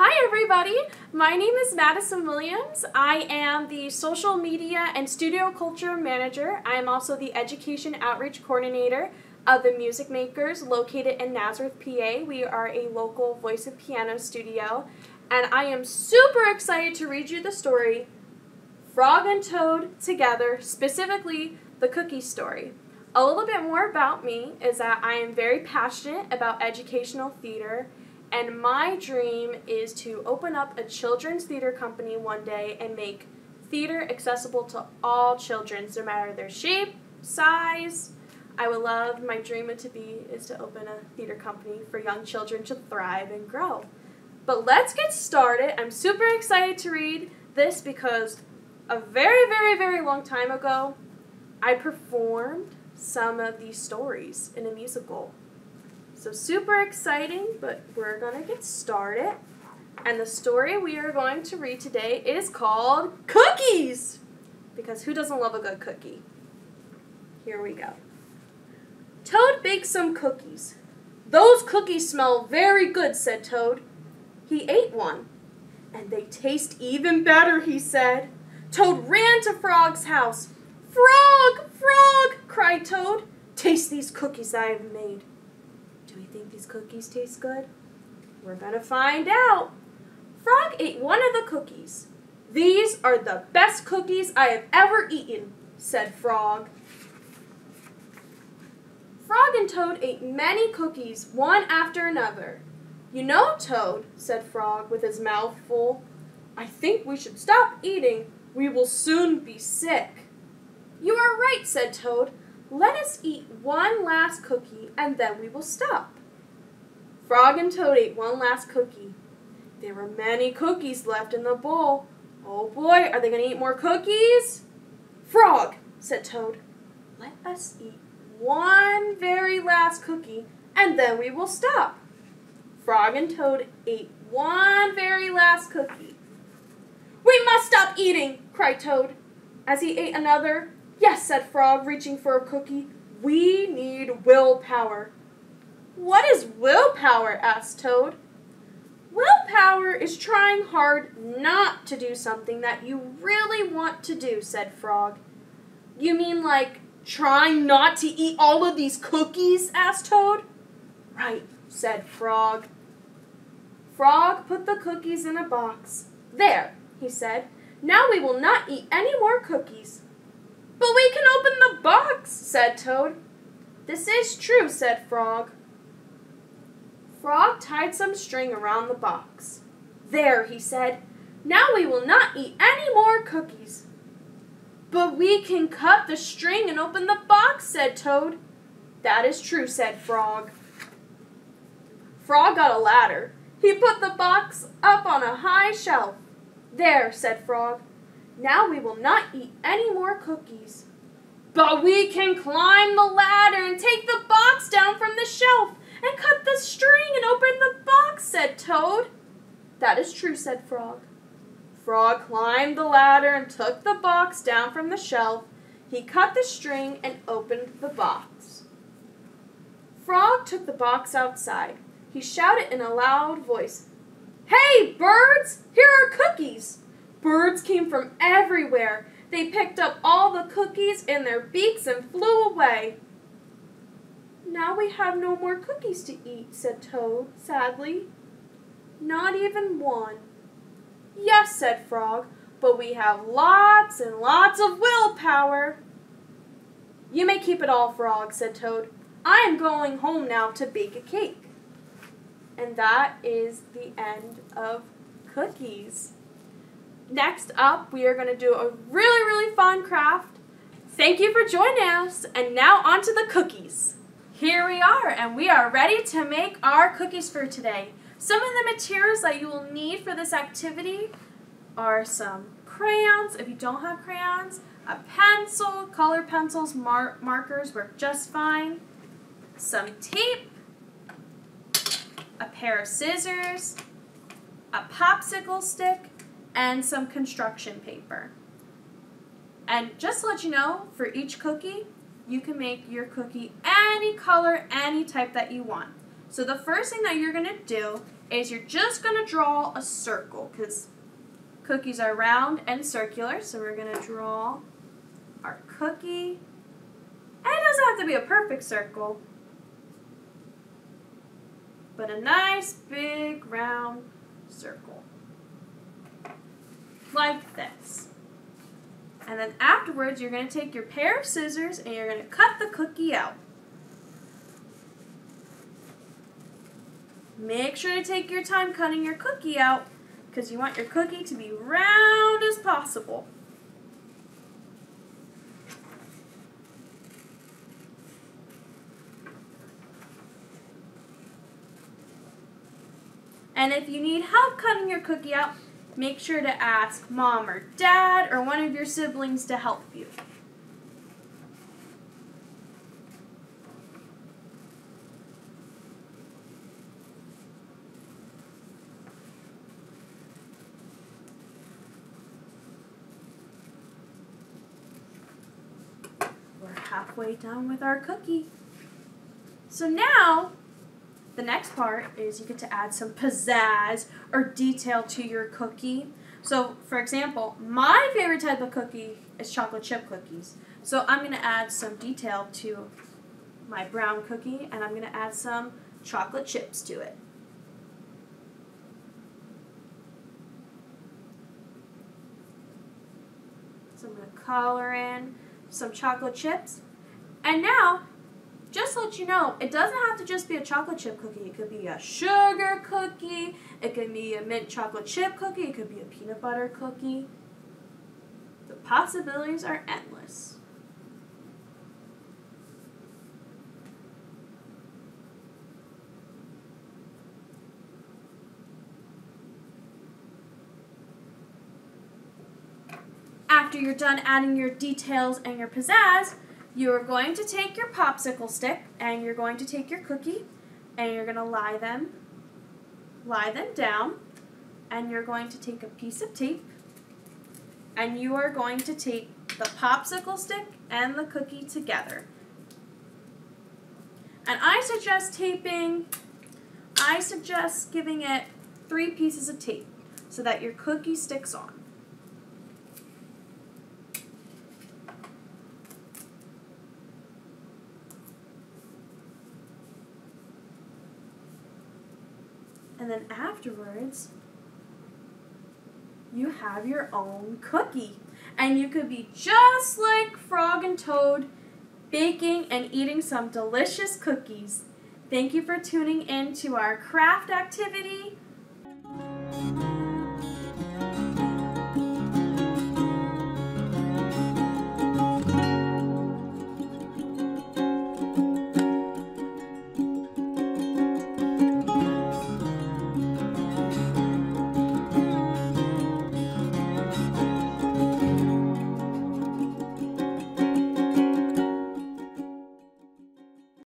Hi, everybody. My name is Madison Williams. I am the social media and studio culture manager. I am also the education outreach coordinator of the Musik Makers located in Nazareth, PA. We are a local voice and piano studio, and I am super excited to read you the story Frog and Toad Together, specifically the cookie story. A little bit more about me is that I am very passionate about educational theater and my dream is to open up a children's theater company one day and make theater accessible to all children, no matter their shape, size. I would love, my dream to be is to open a theater company for young children to thrive and grow. But let's get started. I'm super excited to read this because a very, very, very long time ago, I performed some of these stories in a musical. So super exciting, but we're going to get started. And the story we are going to read today is called Cookies! Because who doesn't love a good cookie? Here we go. Toad baked some cookies. Those cookies smell very good, said Toad. He ate one. And they taste even better, he said. Toad ran to Frog's house. Frog! Frog! cried Toad. Taste these cookies I have made. Do we think these cookies taste good? We're gonna find out. Frog ate one of the cookies. These are the best cookies I have ever eaten, said Frog. Frog and Toad ate many cookies, one after another. You know, Toad, said Frog with his mouth full, I think we should stop eating. We will soon be sick. You are right, said Toad. Let us eat one last cookie and then we will stop. Frog and Toad ate one last cookie. There were many cookies left in the bowl. Oh boy, are they going to eat more cookies? Frog, said Toad, let us eat one very last cookie and then we will stop. Frog and Toad ate one very last cookie. We must stop eating, cried Toad. As he ate another, Yes, said Frog, reaching for a cookie. We need willpower. What is willpower? asked Toad. Willpower is trying hard not to do something that you really want to do, said Frog. You mean like trying not to eat all of these cookies? asked Toad. Right, said Frog. Frog put the cookies in a box. There, he said. Now we will not eat any more cookies. But we can open the box, said Toad. This is true, said Frog. Frog tied some string around the box. There, he said. Now we will not eat any more cookies. But we can cut the string and open the box, said Toad. That is true, said Frog. Frog got a ladder. He put the box up on a high shelf. There, said Frog. Now we will not eat any more cookies. But we can climb the ladder and take the box down from the shelf and cut the string and open the box, said Toad. That is true, said Frog. Frog climbed the ladder and took the box down from the shelf. He cut the string and opened the box. Frog took the box outside. He shouted in a loud voice, Hey, birds! Here are cookies! Birds came from everywhere. They picked up all the cookies in their beaks and flew away. Now we have no more cookies to eat, said Toad, sadly. Not even one. Yes, said Frog, but we have lots and lots of willpower. You may keep it all, Frog, said Toad. I am going home now to bake a cake. And that is the end of cookies. Next up, we are going to do a really, really fun craft. Thank you for joining us, and now on to the cookies. Here we are, and we are ready to make our cookies for today. Some of the materials that you will need for this activity are some crayons, if you don't have crayons, a pencil, color pencils, mar markers work just fine, some tape, a pair of scissors, a popsicle stick, and some construction paper. And just to let you know, for each cookie, you can make your cookie any color, any type that you want. So the first thing that you're going to do is you're just going to draw a circle because cookies are round and circular. So we're going to draw our cookie. And it doesn't have to be a perfect circle, but a nice big round circle. Like this. And then afterwards, you're going to take your pair of scissors and you're going to cut the cookie out. Make sure to take your time cutting your cookie out because you want your cookie to be round as possible. And if you need help cutting your cookie out, make sure to ask mom or dad or one of your siblings to help you. We're halfway done with our cookie. So now, the next part is you get to add some pizzazz or detail to your cookie. So, for example, my favorite type of cookie is chocolate chip cookies. So I'm going to add some detail to my brown cookie and I'm going to add some chocolate chips to it. So I'm going to color in some chocolate chips. And now, just to let you know, it doesn't have to just be a chocolate chip cookie. It could be a sugar cookie. It could be a mint chocolate chip cookie. It could be a peanut butter cookie. The possibilities are endless. after you're done adding your details and your pizzazz, you're going to take your popsicle stick and you're going to take your cookie and you're going to lie them lie them down and you're going to take a piece of tape and you are going to tape the popsicle stick and the cookie together. And I suggest taping, I suggest giving it three pieces of tape so that your cookie sticks on. And then afterwards, you have your own cookie. And you could be just like Frog and Toad, baking and eating some delicious cookies. Thank you for tuning in to our craft activity.